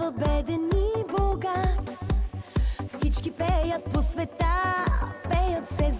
познава беден и богат. Всички пеят по света, пеят се за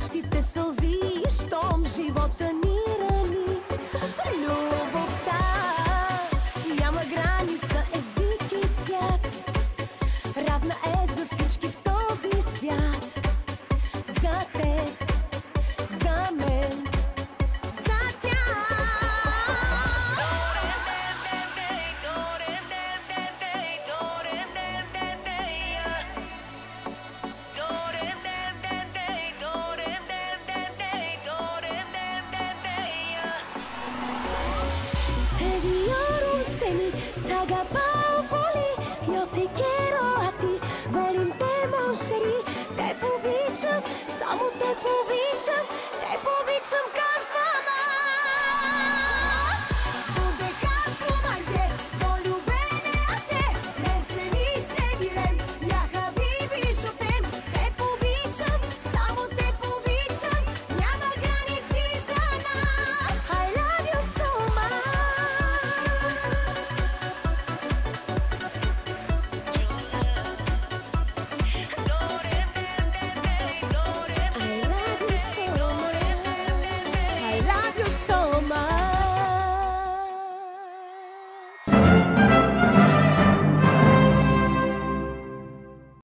вашите сълзи, щом живота ни Sagapopoli, io ti quiero a ti, volim te, mon chéri, te pobičam, samo te pobičam.